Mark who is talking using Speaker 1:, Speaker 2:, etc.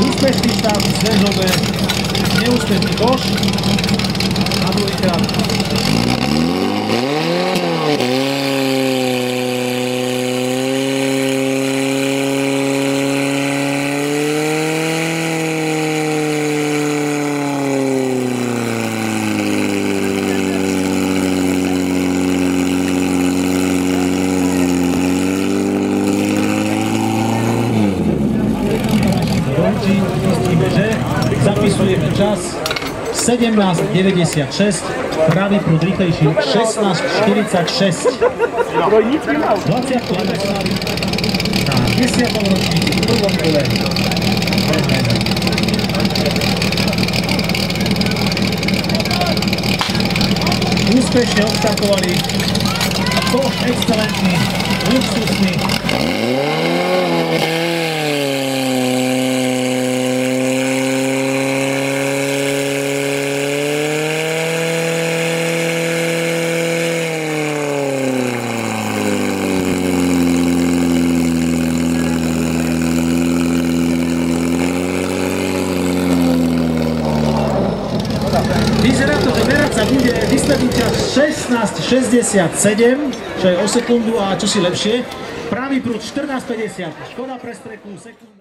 Speaker 1: Úspešný štát v sezóne, neúspešný koš. Ronči, zistíme, že zapisujeme čas 17.96, pravý prúd rýchlejší 16.46. 20. aniversár na 10. ročníku v prvom kole. Úspešne obstartovali koš excelentný, luxusný, Vyzerá to, že merať sa bude čas 16.67, čo je o sekundu a čo si lepšie. Pravý prúd 14.50. Škoda pre streku, sekundu.